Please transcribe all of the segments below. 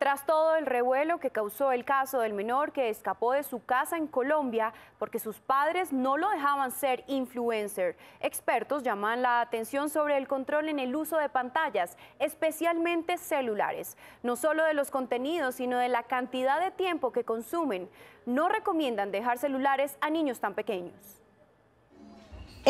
Tras todo el revuelo que causó el caso del menor que escapó de su casa en Colombia porque sus padres no lo dejaban ser influencer, expertos llaman la atención sobre el control en el uso de pantallas, especialmente celulares, no solo de los contenidos, sino de la cantidad de tiempo que consumen. No recomiendan dejar celulares a niños tan pequeños.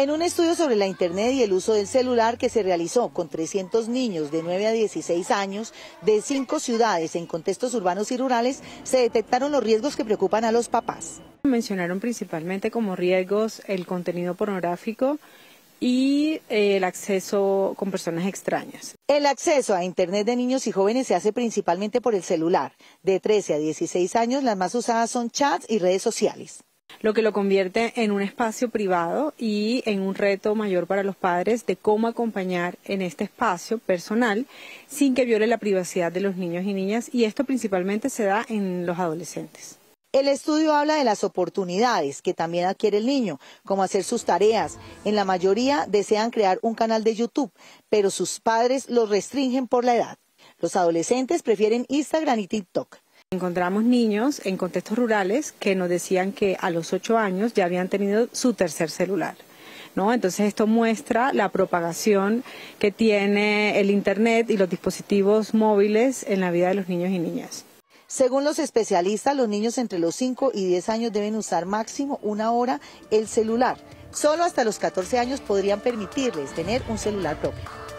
En un estudio sobre la Internet y el uso del celular que se realizó con 300 niños de 9 a 16 años de cinco ciudades en contextos urbanos y rurales, se detectaron los riesgos que preocupan a los papás. Mencionaron principalmente como riesgos el contenido pornográfico y eh, el acceso con personas extrañas. El acceso a Internet de niños y jóvenes se hace principalmente por el celular. De 13 a 16 años, las más usadas son chats y redes sociales lo que lo convierte en un espacio privado y en un reto mayor para los padres de cómo acompañar en este espacio personal sin que viole la privacidad de los niños y niñas y esto principalmente se da en los adolescentes. El estudio habla de las oportunidades que también adquiere el niño, como hacer sus tareas. En la mayoría desean crear un canal de YouTube, pero sus padres los restringen por la edad. Los adolescentes prefieren Instagram y TikTok. Encontramos niños en contextos rurales que nos decían que a los ocho años ya habían tenido su tercer celular. ¿No? Entonces esto muestra la propagación que tiene el Internet y los dispositivos móviles en la vida de los niños y niñas. Según los especialistas, los niños entre los 5 y 10 años deben usar máximo una hora el celular. Solo hasta los 14 años podrían permitirles tener un celular propio.